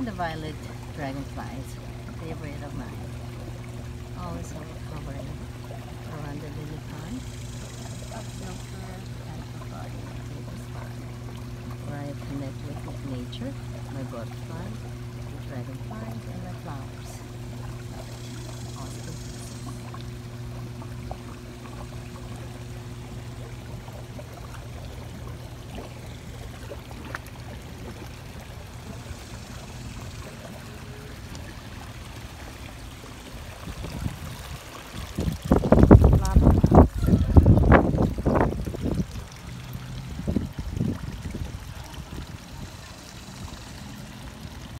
And the violet dragonflies, favorite of mine. Always have covering around the lily pond. And favorite spot. Where I connect with nature, my butterflies, the dragonflies.